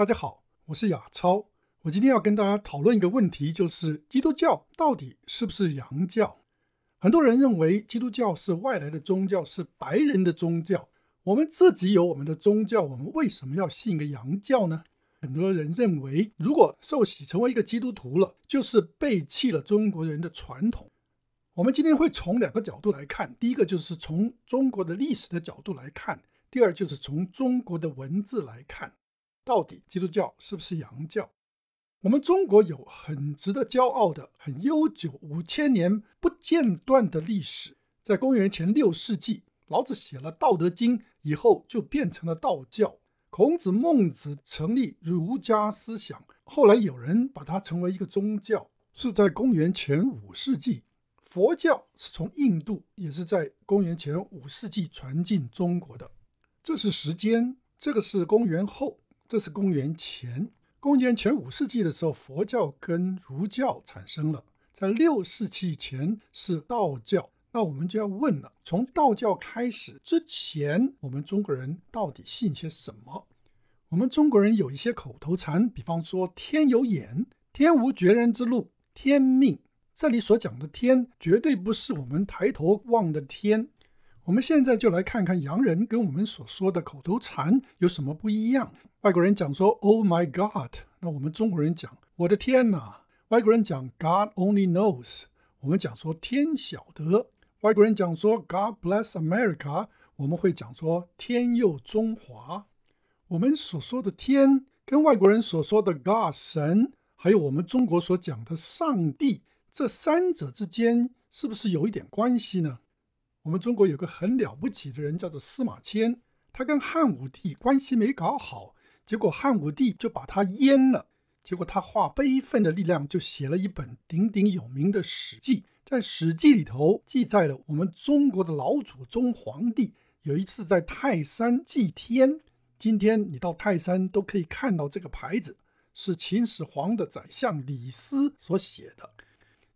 大家好，我是亚超。我今天要跟大家讨论一个问题，就是基督教到底是不是洋教？很多人认为基督教是外来的宗教，是白人的宗教。我们自己有我们的宗教，我们为什么要信个洋教呢？很多人认为，如果受洗成为一个基督徒了，就是背弃了中国人的传统。我们今天会从两个角度来看，第一个就是从中国的历史的角度来看，第二就是从中国的文字来看，到底基督教是不是洋教？我们中国有很值得骄傲的、很悠久、五千年不间断的历史。在公元前六世纪，老子写了《道德经》以后，就变成了道教。孔子、孟子成立儒家思想，后来有人把它成为一个宗教，是在公元前五世纪。佛教是从印度，也是在公元前五世纪传进中国的。这是时间，这个是公元后，这是公元前。公元前五世纪的时候，佛教跟儒教产生了。在六世纪前是道教。那我们就要问了：从道教开始之前，我们中国人到底信些什么？我们中国人有一些口头禅，比方说“天有眼”“天无绝人之路”“天命”。这里所讲的“天”，绝对不是我们抬头望的天。我们现在就来看看洋人跟我们所说的口头禅有什么不一样。外国人讲说 “Oh my God”，那我们中国人讲“我的天哪”。外国人讲 “God only knows”，我们讲说“天晓得”。外国人讲说 “God bless America”，我们会讲说“天佑中华”。我们所说的“天”跟外国人所说的 “God” 神，还有我们中国所讲的“上帝”，这三者之间是不是有一点关系呢？我们中国有个很了不起的人，叫做司马迁，他跟汉武帝关系没搞好。结果汉武帝就把他阉了，结果他化悲愤的力量，就写了一本鼎鼎有名的《史记》。在《史记》里头记载了我们中国的老祖宗皇帝有一次在泰山祭天。今天你到泰山都可以看到这个牌子，是秦始皇的宰相李斯所写的。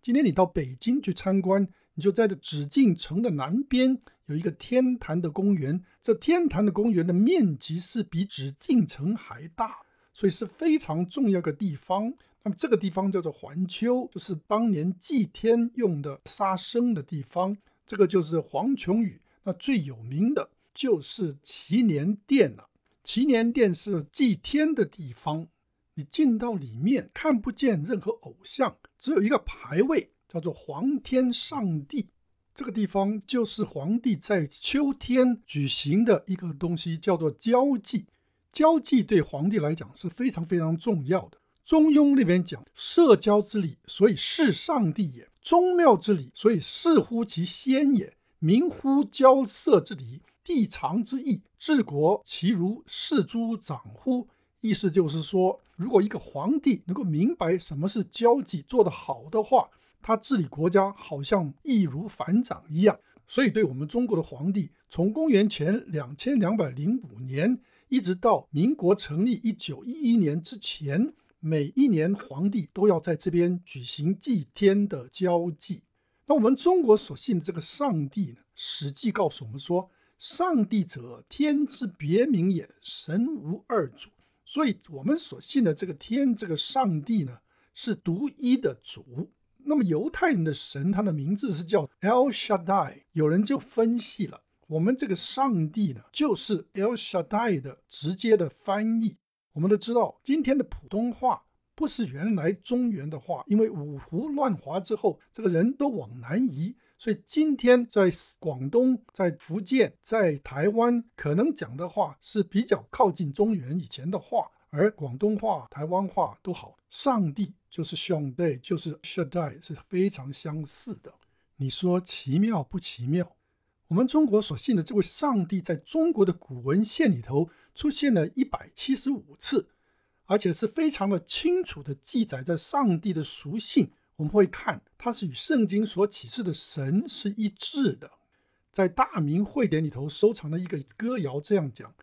今天你到北京去参观，你就在这紫禁城的南边。有一个天坛的公园，这天坛的公园的面积是比紫禁城还大，所以是非常重要的地方。那么这个地方叫做环丘，就是当年祭天用的杀生的地方。这个就是黄琼宇。那最有名的就是祈年殿了。祈年殿是祭天的地方，你进到里面看不见任何偶像，只有一个牌位，叫做皇天上帝。这个地方就是皇帝在秋天举行的一个东西，叫做交际。交际对皇帝来讲是非常非常重要的。中庸那边讲社交之礼，所以是上帝也；宗庙之礼，所以视乎其先也。民乎交涉之礼，地长之义，治国其如视诸长乎？意思就是说，如果一个皇帝能够明白什么是交际，做得好的话。他治理国家好像易如反掌一样，所以对我们中国的皇帝，从公元前两千两百零五年一直到民国成立一九一一年之前，每一年皇帝都要在这边举行祭天的交际。那我们中国所信的这个上帝呢，《史记》告诉我们说：“上帝者，天之别名也，神无二主。”所以，我们所信的这个天，这个上帝呢，是独一的主。那么犹太人的神，他的名字是叫 El Shaddai。有人就分析了，我们这个上帝呢，就是 El Shaddai 的直接的翻译。我们都知道，今天的普通话不是原来中原的话，因为五胡乱华之后，这个人都往南移，所以今天在广东、在福建、在台湾，可能讲的话是比较靠近中原以前的话。而广东话、台湾话都好，上帝就是兄弟，就是 Shaddai 是非常相似的。你说奇妙不奇妙？我们中国所信的这位上帝，在中国的古文献里头出现了一百七十五次，而且是非常的清楚的记载在上帝的属性。我们会看，它是与圣经所启示的神是一致的。在大明会典里头收藏的一个歌谣这样讲。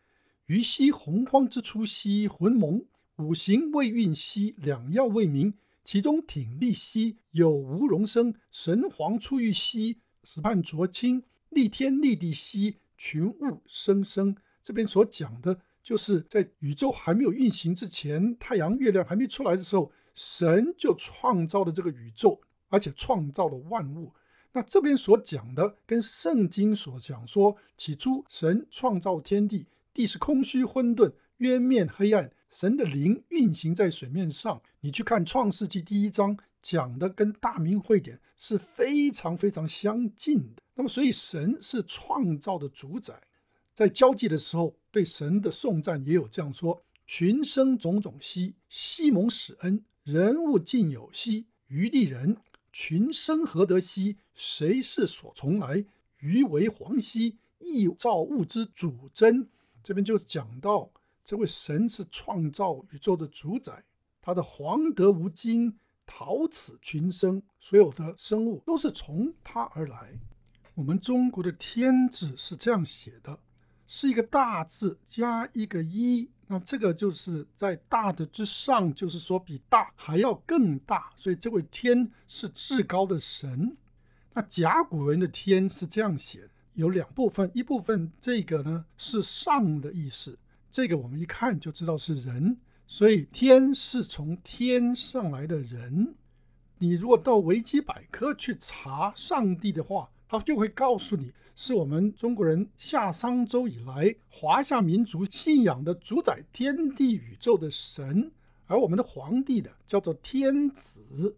于昔洪荒之初，兮浑蒙；五行未运，兮两曜未明。其中挺立兮有无容生。神皇出于兮始判浊清。立天立地兮群物生生。这边所讲的，就是在宇宙还没有运行之前，太阳、月亮还没出来的时候，神就创造了这个宇宙，而且创造了万物。那这边所讲的，跟圣经所讲说，起初神创造天地，地是空虚混沌，渊面黑暗，神的灵运行在水面上。你去看创世纪第一章讲的，跟大明会典是非常非常相近的。那么，所以神是创造的主宰。在交际的时候，对神的颂赞也有这样说：“群生种种兮，西蒙使恩；人物尽有兮，余地人。群生何得兮？谁是所从来？余为黄兮，亦造物之主真。”这边就讲到，这位神是创造宇宙的主宰，他的黄德无尽，陶此群生，所有的生物都是从他而来。我们中国的“天”字是这样写的。是一个大字加一个一，那这个就是在大的之上，就是说比大还要更大，所以这位天是至高的神。那甲骨文的天是这样写的，有两部分，一部分这个呢是上的意思，这个我们一看就知道是人，所以天是从天上来的人。你如果到维基百科去查上帝的话，他就会告诉你，是我们中国人夏商周以来华夏民族信仰的主宰天地宇宙的神，而我们的皇帝的叫做天子。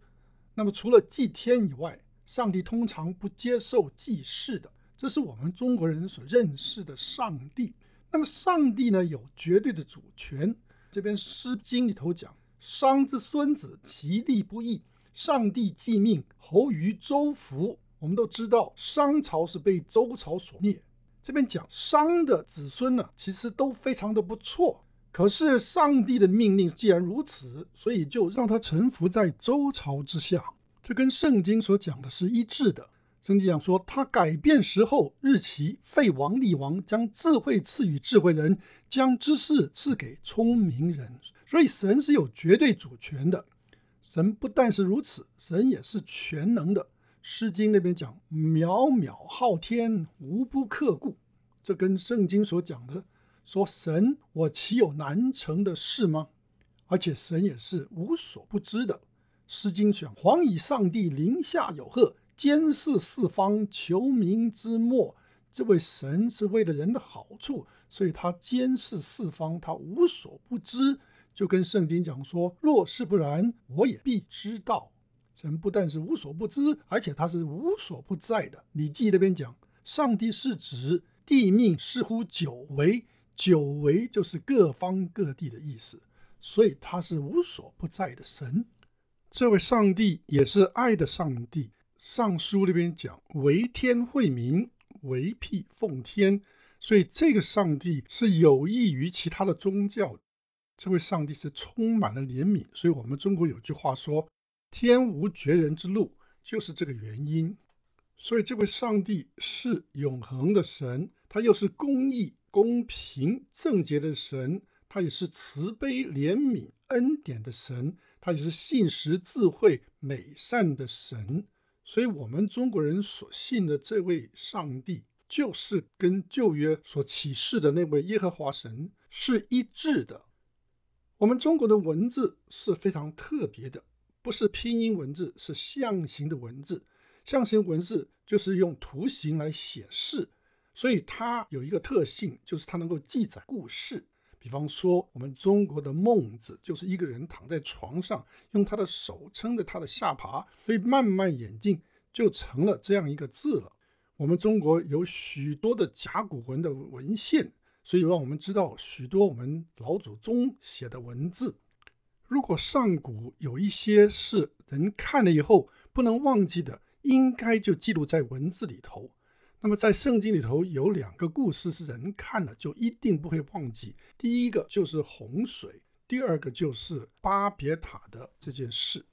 那么除了祭天以外，上帝通常不接受祭祀的，这是我们中国人所认识的上帝。那么上帝呢，有绝对的主权。这边《诗经》里头讲：“商之孙子，其利不义。上帝既命，侯于周服。”我们都知道，商朝是被周朝所灭。这边讲商的子孙呢，其实都非常的不错。可是上帝的命令既然如此，所以就让他臣服在周朝之下。这跟圣经所讲的是一致的。圣经讲说，他改变时候日期，废王立王，将智慧赐予智慧人，将知识赐给聪明人。所以神是有绝对主权的。神不但是如此，神也是全能的。《诗经》那边讲“渺渺昊天，无不克故”，这跟圣经所讲的说“神，我岂有难成的事吗？”而且神也是无所不知的。《诗经》讲“皇以上帝临下有贺，监视四方，求民之末”。这位神是为了人的好处，所以他监视四方，他无所不知。就跟圣经讲说：“若是不然，我也必知道。”神不但是无所不知，而且他是无所不在的。《礼记》那边讲，上帝是指地命似乎久违，久违就是各方各地的意思，所以他是无所不在的神。这位上帝也是爱的上帝。上书那边讲，为天惠民，为辟奉天，所以这个上帝是有益于其他的宗教。这位上帝是充满了怜悯，所以我们中国有句话说。天无绝人之路，就是这个原因。所以这位上帝是永恒的神，他又是公义、公平、正洁的神，他也是慈悲、怜悯、恩典的神，他也是信实、智慧、美善的神。所以，我们中国人所信的这位上帝，就是跟旧约所启示的那位耶和华神是一致的。我们中国的文字是非常特别的。不是拼音文字，是象形的文字。象形文字就是用图形来显示，所以它有一个特性，就是它能够记载故事。比方说，我们中国的孟子，就是一个人躺在床上，用他的手撑着他的下巴，所以慢慢演进，就成了这样一个字了。我们中国有许多的甲骨文的文献，所以让我们知道许多我们老祖宗写的文字。如果上古有一些是人看了以后不能忘记的，应该就记录在文字里头。那么在圣经里头有两个故事是人看了就一定不会忘记。第一个就是洪水，第二个就是巴别塔的这件事。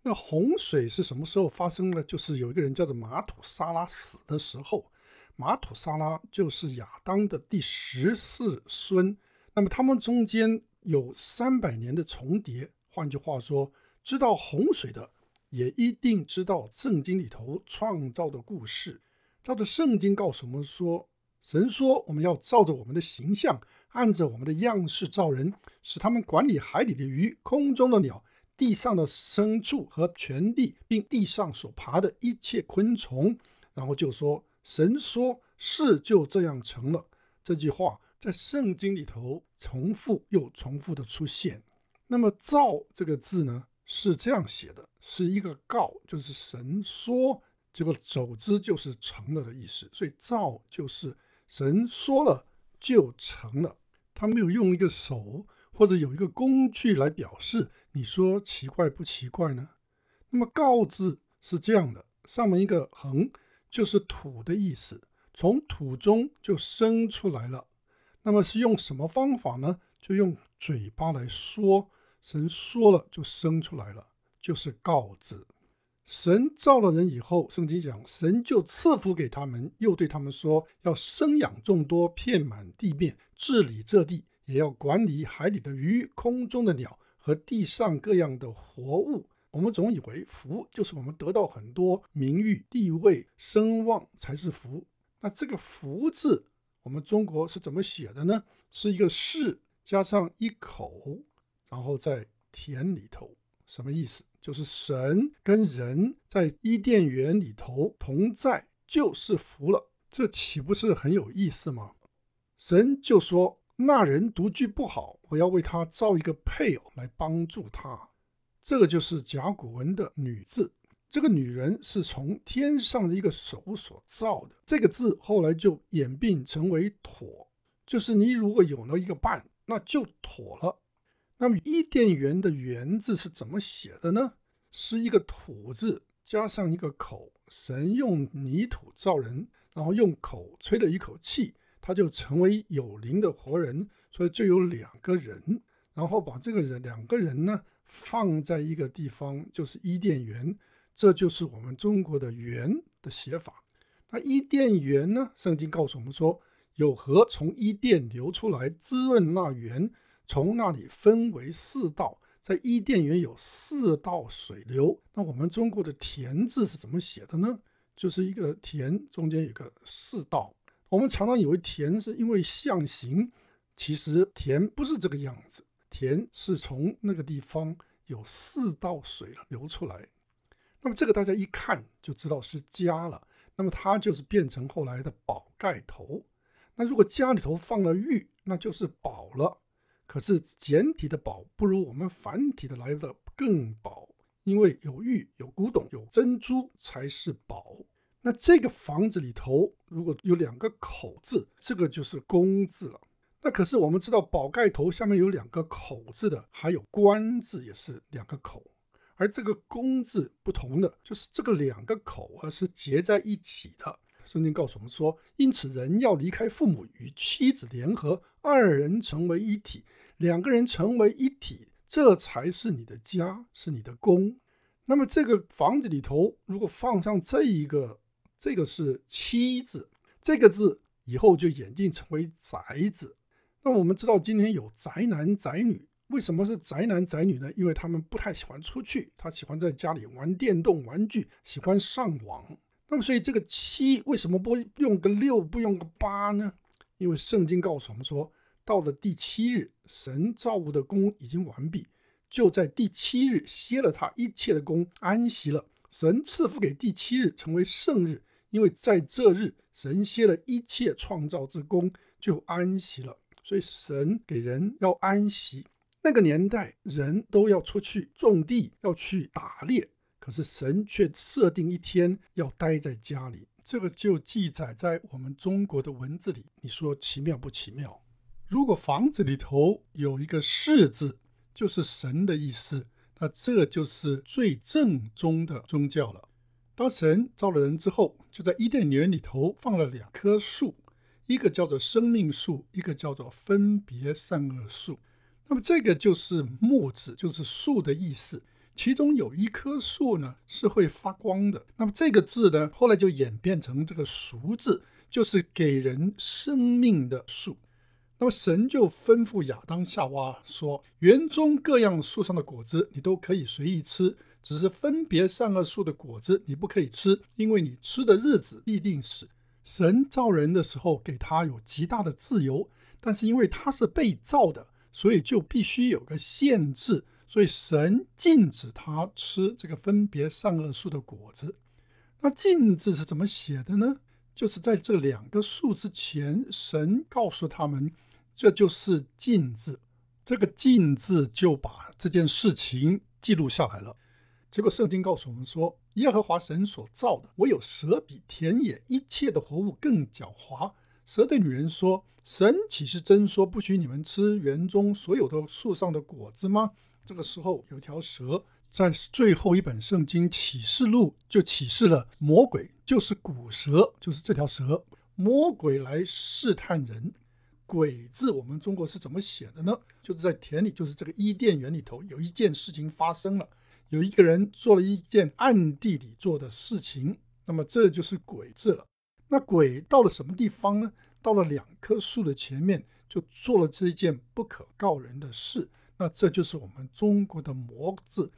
那洪水是什么时候发生呢？就是有一个人叫做马土沙拉死的时候。马土沙拉就是亚当的第十四孙。那么他们中间。有三百年的重叠，换句话说，知道洪水的也一定知道圣经里头创造的故事。照着圣经告诉我们说，神说我们要照着我们的形象，按着我们的样式造人，使他们管理海里的鱼、空中的鸟、地上的牲畜和全地，并地上所爬的一切昆虫。然后就说神说是就这样成了。这句话在圣经里头重复又重复的出现。那么“造”这个字呢，是这样写的，是一个告，就是神说，这个走之就是成了的意思。所以“造”就是神说了就成了，他没有用一个手或者有一个工具来表示。你说奇怪不奇怪呢？那么“告”字是这样的，上面一个横就是土的意思。从土中就生出来了，那么是用什么方法呢？就用嘴巴来说，神说了就生出来了，就是告字。神造了人以后，圣经讲，神就赐福给他们，又对他们说，要生养众多，遍满地面，治理这地，也要管理海里的鱼、空中的鸟和地上各样的活物。我们总以为福就是我们得到很多名誉、地位、声望才是福。那这个“福”字，我们中国是怎么写的呢？是一个“士”加上一口，然后在田里头，什么意思？就是神跟人在伊甸园里头同在，就是福了。这岂不是很有意思吗？神就说：“那人独居不好，我要为他造一个配偶来帮助他。”这个就是甲骨文的“女”字。这个女人是从天上的一个手所造的，这个字后来就演变成为“妥”，就是你如果有了一个伴，那就妥了。那么伊甸园的“园”字是怎么写的呢？是一个土字加上一个口，神用泥土造人，然后用口吹了一口气，他就成为有灵的活人，所以就有两个人，然后把这个人两个人呢放在一个地方，就是伊甸园。这就是我们中国的“园”的写法。那伊甸园呢？圣经告诉我们说，有河从伊甸流出来，滋润那园，从那里分为四道，在伊甸园有四道水流。那我们中国的“田”字是怎么写的呢？就是一个田，中间有个四道。我们常常以为田是因为象形，其实田不是这个样子，田是从那个地方有四道水流出来。那么这个大家一看就知道是家了，那么它就是变成后来的宝盖头。那如果家里头放了玉，那就是宝了。可是简体的宝不如我们繁体的来的更宝，因为有玉、有古董、有珍珠才是宝。那这个房子里头如果有两个口字，这个就是公字了。那可是我们知道宝盖头下面有两个口字的，还有官字也是两个口。而这个“公”字不同的，就是这个两个口啊是结在一起的。圣经告诉我们说，因此人要离开父母，与妻子联合，二人成为一体。两个人成为一体，这才是你的家，是你的宫。那么这个房子里头，如果放上这一个，这个是“妻”字，这个字以后就演进成为“宅”字。那我们知道，今天有宅男宅女。为什么是宅男宅女呢？因为他们不太喜欢出去，他喜欢在家里玩电动玩具，喜欢上网。那么，所以这个七为什么不用个六，不用个八呢？因为圣经告诉我们说，到了第七日，神造物的功已经完毕，就在第七日歇了他一切的功，安息了。神赐福给第七日成为圣日，因为在这日，神歇了一切创造之功，就安息了。所以神给人要安息。那个年代，人都要出去种地，要去打猎，可是神却设定一天要待在家里。这个就记载在我们中国的文字里。你说奇妙不奇妙？如果房子里头有一个“是”字，就是神的意思，那这就是最正宗的宗教了。当神造了人之后，就在伊甸园里头放了两棵树，一个叫做生命树，一个叫做分别善恶树。那么这个就是木字，就是树的意思。其中有一棵树呢是会发光的。那么这个字呢，后来就演变成这个熟字，就是给人生命的树。那么神就吩咐亚当夏娃说：“园中各样树上的果子你都可以随意吃，只是分别善恶树的果子你不可以吃，因为你吃的日子必定死。”神造人的时候给他有极大的自由，但是因为他是被造的，所以就必须有个限制。所以神禁止他吃这个分别善恶树的果子。那禁止是怎么写的呢？就是在这两个树之前，神告诉他们，这就是禁字。这个禁字就把这件事情记录下来了。结果圣经告诉我们说，耶和华神所造的，唯有蛇比田野一切的活物更狡猾。蛇对女人说：“神岂是真说不许你们吃园中所有的树上的果子吗？”这个时候，有条蛇。在最后一本圣经启示录就启示了魔鬼就是古蛇，就是这条蛇，魔鬼来试探人。鬼字我们中国是怎么写的呢？就是在田里，就是这个伊甸园里头有一件事情发生了，有一个人做了一件暗地里做的事情，那么这就是鬼字了。那鬼到了什么地方呢？到了两棵树的前面，就做了这一件不可告人的事。那这就是我们中国的魔字。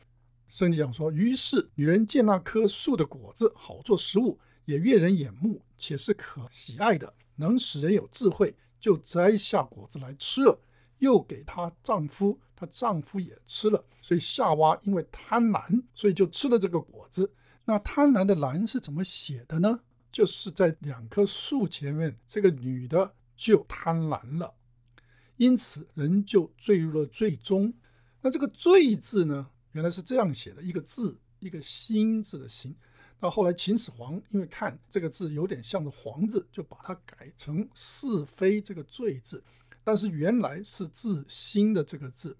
圣经讲说，于是女人见那棵树的果子好做食物，也悦人眼目，且是可喜爱的，能使人有智慧，就摘下果子来吃了，又给她丈夫，她丈夫也吃了。所以夏娃因为贪婪，所以就吃了这个果子。那贪婪的婪是怎么写的呢？就是在两棵树前面，这个女的就贪婪了，因此人就坠入了最终。那这个罪字呢？原来是这样写的，一个字，一个心字的心。到后来秦始皇因为看这个字有点像的皇字，就把它改成是非这个罪字。但是原来是字心的这个字。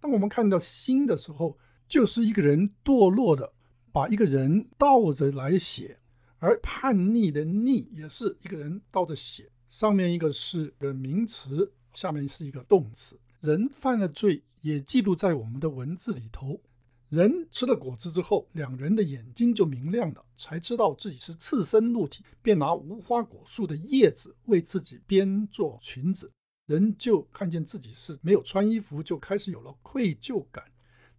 当我们看到心的时候，就是一个人堕落的，把一个人倒着来写。而叛逆的逆也是一个人倒着写，上面一个是个名词，下面是一个动词。人犯了罪。也记录在我们的文字里头。人吃了果子之后，两人的眼睛就明亮了，才知道自己是赤身露体，便拿无花果树的叶子为自己编做裙子。人就看见自己是没有穿衣服，就开始有了愧疚感。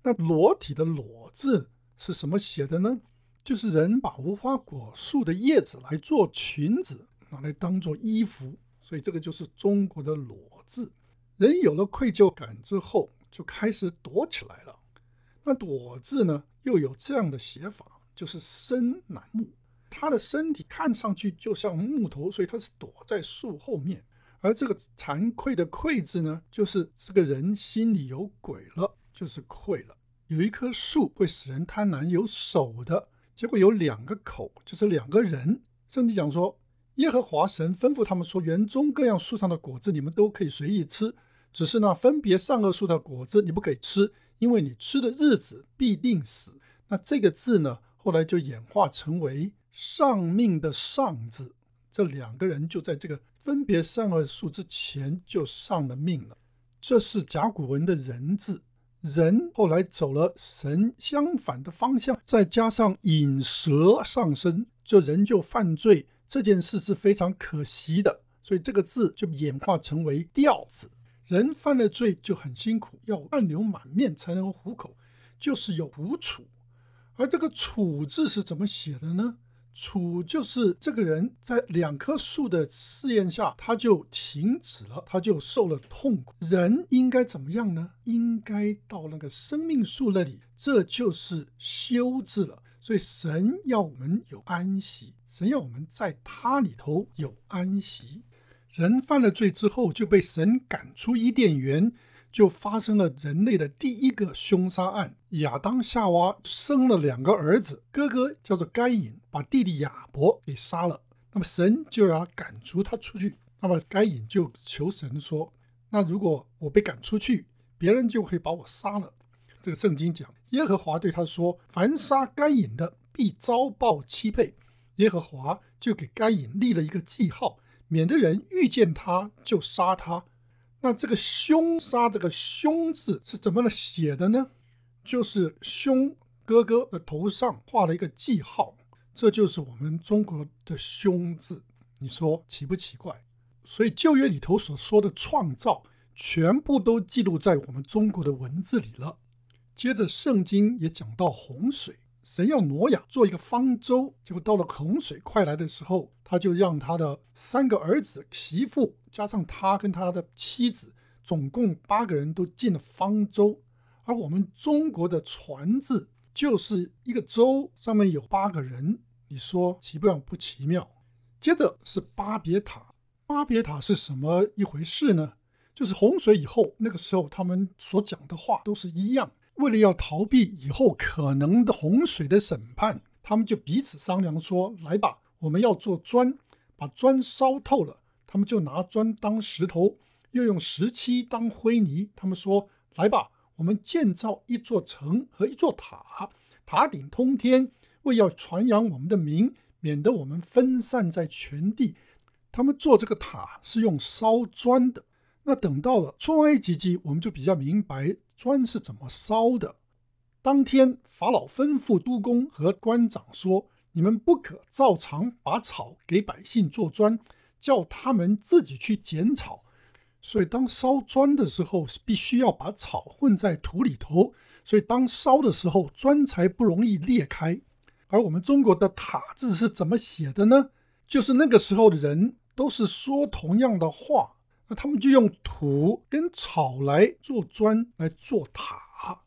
那裸体的裸字是什么写的呢？就是人把无花果树的叶子来做裙子，拿来当做衣服，所以这个就是中国的裸字。人有了愧疚感之后。就开始躲起来。那“躲”字呢，又有这样的写法，就是身难木。他的身体看上去就像木头，所以他是躲在树后面。而这个惭愧的“愧”字呢，就是这个人心里有鬼了，就是愧了。有一棵树会使人贪婪，有手的结果有两个口，就是两个人。圣经讲说，耶和华神吩咐他们说：“园中各样树上的果子，你们都可以随意吃。”只是呢分别善恶树的果子你不可以吃，因为你吃的日子必定死。那这个字呢，后来就演化成为丧命的丧字。这两个人就在这个分别善恶树之前就丧了命了。这是甲骨文的人字，人后来走了神相反的方向，再加上引蛇上身，这人就犯罪。这件事是非常可惜的，所以这个字就演化成为吊字。人犯了罪就很辛苦，要汗流满面才能糊口，就是有苦楚。而这个“楚”字是怎么写的呢？“楚”就是这个人在两棵树的试验下，他就停止了，他就受了痛苦。人应该怎么样呢？应该到那个生命树那里，这就是“修”字了。所以神要我们有安息，神要我们在他里头有安息。人犯了罪之后，就被神赶出伊甸园，就发生了人类的第一个凶杀案。亚当夏娃生了两个儿子，哥哥叫做该隐，把弟弟亚伯给杀了。那么神就要赶逐他出去。那么该隐就求神说：“那如果我被赶出去，别人就会把我杀了。”这个圣经讲，耶和华对他说：“凡杀该隐的，必遭报七倍。”耶和华就给该隐立了一个记号。免得人遇见他就杀他。那这个凶杀这个凶字是怎么写的呢？就是凶哥哥的头上画了一个记号，这就是我们中国的凶字。你说奇不奇怪？所以旧约里头所说的创造，全部都记录在我们中国的文字里了。接着圣经也讲到洪水，神要挪亚做一个方舟，结果到了洪水快来的时候，他就让他的三个儿子、媳妇，加上他跟他的妻子，总共八个人都进了方舟。而我们中国的船字就是一个舟，上面有八个人，你说奇妙不奇妙？接着是巴别塔，巴别塔是什么一回事呢？就是洪水以后，那个时候他们所讲的话都是一样。为了要逃避以后可能的洪水的审判，他们就彼此商量说：“来吧，我们要做砖，把砖烧透了。他们就拿砖当石头，又用石漆当灰泥。他们说：‘来吧，我们建造一座城和一座塔，塔顶通天，为要传扬我们的名，免得我们分散在全地。’他们做这个塔是用烧砖的。那等到了出埃及记，我们就比较明白。”砖是怎么烧的？当天，法老吩咐督工和官长说：“你们不可照常把草给百姓做砖，叫他们自己去捡草。所以，当烧砖的时候，是必须要把草混在土里头。所以，当烧的时候，砖才不容易裂开。而我们中国的塔字是怎么写的呢？就是那个时候的人都是说同样的话。”那他们就用土跟草来做砖来做塔，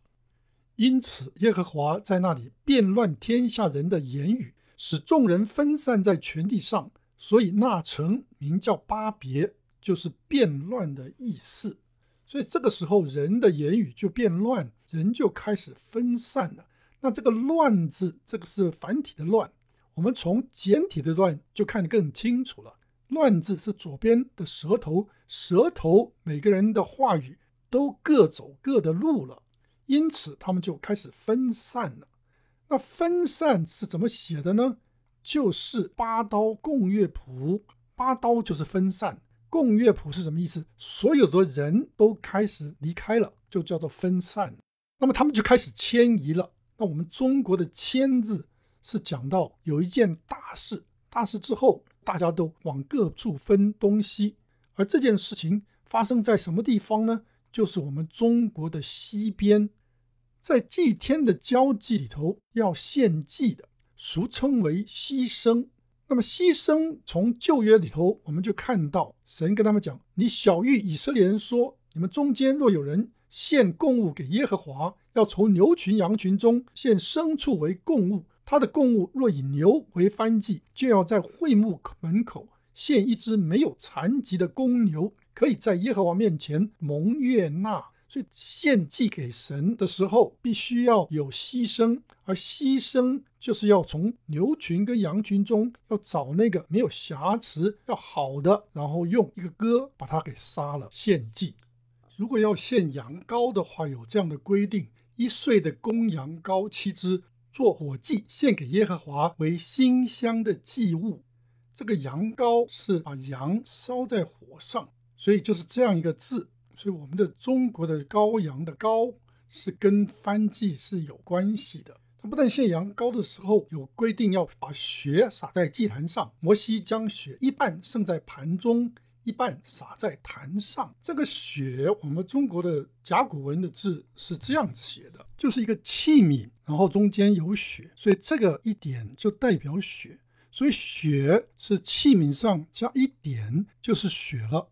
因此耶和华在那里变乱天下人的言语，使众人分散在全地上，所以那城名叫巴别，就是变乱的意思。所以这个时候人的言语就变乱，人就开始分散了。那这个“乱”字，这个是繁体的“乱”，我们从简体的“乱”就看得更清楚了。乱字是左边的舌头，舌头每个人的话语都各走各的路了，因此他们就开始分散了。那分散是怎么写的呢？就是八刀共乐谱，八刀就是分散，共乐谱是什么意思？所有的人都开始离开了，就叫做分散。那么他们就开始迁移了。那我们中国的迁字是讲到有一件大事，大事之后。大家都往各处分东西，而这件事情发生在什么地方呢？就是我们中国的西边，在祭天的交际里头要献祭的，俗称为牺牲。那么牺牲从旧约里头，我们就看到神跟他们讲：“你小谕以色列人说，你们中间若有人献供物给耶和华，要从牛群羊群中献牲畜为供物。”他的供物若以牛为番祭，就要在会幕门口献一只没有残疾的公牛，可以在耶和华面前蒙悦纳。所以献祭给神的时候，必须要有牺牲，而牺牲就是要从牛群跟羊群中要找那个没有瑕疵、要好的，然后用一个歌把它给杀了献祭。如果要献羊羔的话，有这样的规定：一岁的公羊羔七只。做火祭献给耶和华为馨香的祭物，这个羊羔是把羊烧在火上，所以就是这样一个字。所以我们的中国的羔羊的羔是跟翻祭是有关系的。它不但献羊羔的时候有规定要把血洒在祭坛上，摩西将血一半盛在盘中。一半洒在坛上，这个血，我们中国的甲骨文的字是这样子写的，就是一个器皿，然后中间有血，所以这个一点就代表血，所以血是器皿上加一点就是血了。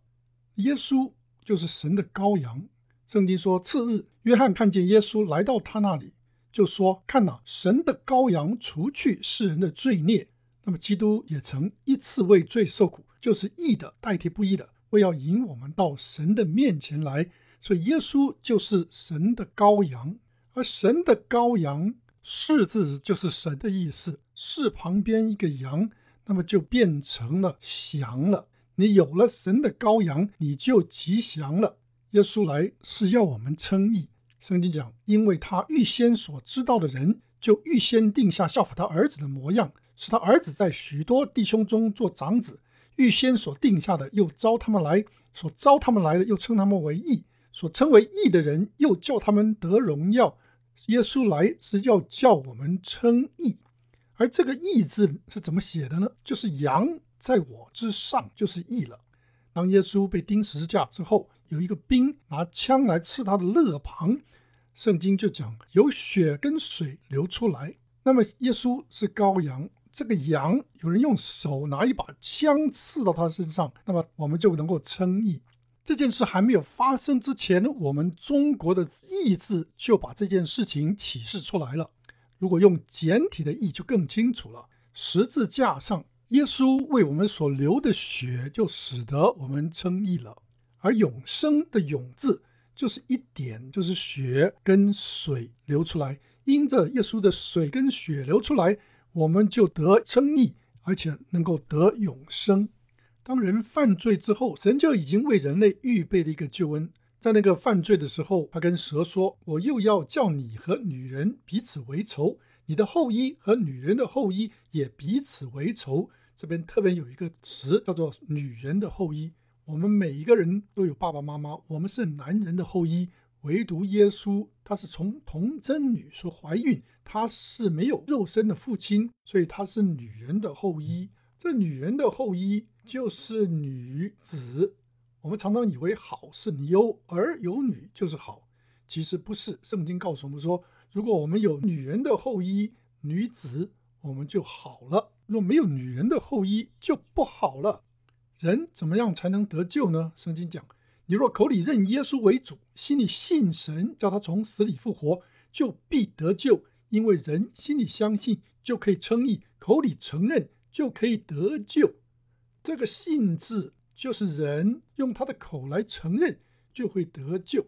耶稣就是神的羔羊，圣经说，次日约翰看见耶稣来到他那里，就说：“看哪，神的羔羊，除去世人的罪孽。”那么基督也曾一次为罪受苦。就是义的代替不义的，为要引我们到神的面前来，所以耶稣就是神的羔羊，而神的羔羊“世”字就是神的意思，“是”旁边一个羊，那么就变成了祥了。你有了神的羔羊，你就吉祥了。耶稣来是要我们称义。圣经讲，因为他预先所知道的人，就预先定下效法他儿子的模样，使他儿子在许多弟兄中做长子。预先所定下的，又招他们来；所招他们来的，又称他们为义；所称为义的人，又叫他们得荣耀。耶稣来是要叫我们称义，而这个义字是怎么写的呢？就是羊在我之上，就是义了。当耶稣被钉十字架之后，有一个兵拿枪来刺他的肋旁，圣经就讲有血跟水流出来。那么耶稣是羔羊，这个羊有人用手拿一把枪刺到他身上，那么我们就能够称义。这件事还没有发生之前，我们中国的义字就把这件事情启示出来了。如果用简体的意就更清楚了。十字架上耶稣为我们所流的血，就使得我们称义了。而永生的永字就是一点，就是血跟水流出来。因着耶稣的水跟血流出来，我们就得称义，而且能够得永生。当人犯罪之后，神就已经为人类预备了一个救恩。在那个犯罪的时候，他跟蛇说：“我又要叫你和女人彼此为仇，你的后裔和女人的后裔也彼此为仇。”这边特别有一个词叫做“女人的后裔”。我们每一个人都有爸爸妈妈，我们是男人的后裔。唯独耶稣，他是从童贞女所怀孕，他是没有肉身的父亲，所以他是女人的后裔。这女人的后裔就是女子。我们常常以为好是有儿有女就是好，其实不是。圣经告诉我们说，如果我们有女人的后裔，女子，我们就好了；若没有女人的后裔，就不好了。人怎么样才能得救呢？圣经讲。你若口里认耶稣为主，心里信神，叫他从死里复活，就必得救。因为人心里相信，就可以称义；口里承认，就可以得救。这个“信”字，就是人用他的口来承认，就会得救。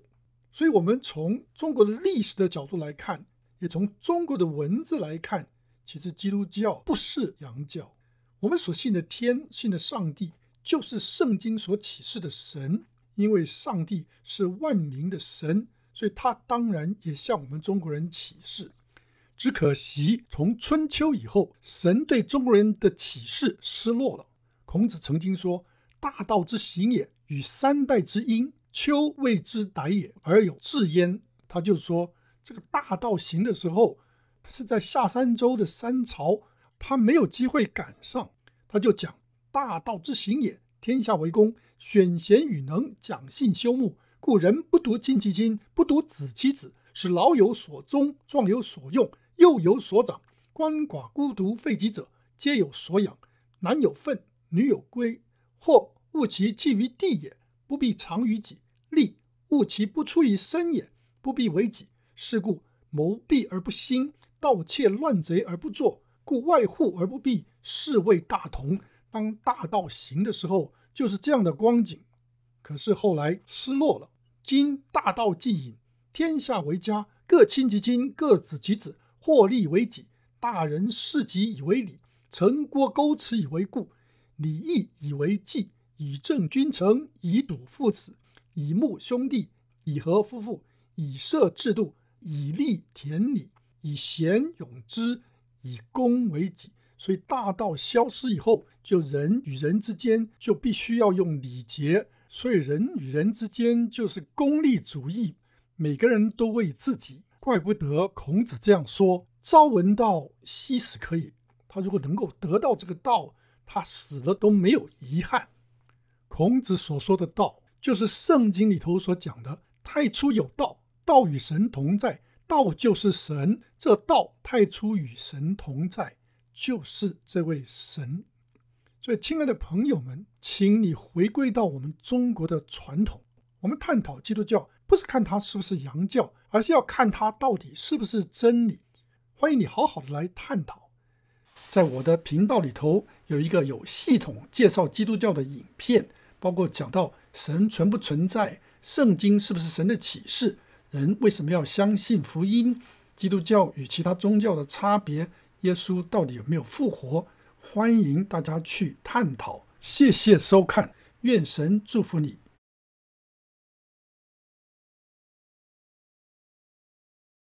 所以，我们从中国的历史的角度来看，也从中国的文字来看，其实基督教不是洋教。我们所信的天，信的上帝，就是圣经所启示的神。因为上帝是万民的神，所以他当然也向我们中国人启示。只可惜，从春秋以后，神对中国人的启示失落了。孔子曾经说：“大道之行也，与三代之音，秋谓之歹也，而有至焉。”他就说，这个大道行的时候，是在夏商周的三朝，他没有机会赶上。他就讲：“大道之行也，天下为公。”选贤与能，讲信修睦，故人不读亲其亲，不读子其子，使老有所终，壮有所用，幼有所长。鳏寡孤独废疾者，皆有所养。男有分，女有归。或恶其寄于地也，不必藏于己；利恶其不出于身也，不必为己。是故谋闭而不兴，盗窃乱贼而不作，故外户而不闭，是谓大同。当大道行的时候。就是这样的光景，可是后来失落了。今大道既隐，天下为家，各亲其亲，各子其子，获利为己。大人事己以为礼，城郭沟池以为固，礼义以为纪，以正君臣，以笃父子，以睦兄弟，以和夫妇，以设制度，以利田礼，以贤勇之，以公为己。所以大道消失以后，就人与人之间就必须要用礼节。所以人与人之间就是功利主义，每个人都为自己。怪不得孔子这样说：“朝闻道，夕死可矣。”他如果能够得到这个道，他死了都没有遗憾。孔子所说的道，就是圣经里头所讲的：“太初有道，道与神同在，道就是神。这道太初与神同在。”就是这位神，所以亲爱的朋友们，请你回归到我们中国的传统。我们探讨基督教，不是看它是不是洋教，而是要看它到底是不是真理。欢迎你好好的来探讨。在我的频道里头有一个有系统介绍基督教的影片，包括讲到神存不存在，圣经是不是神的启示，人为什么要相信福音，基督教与其他宗教的差别。耶稣到底有没有复活？欢迎大家去探讨。谢谢收看，愿神祝福你。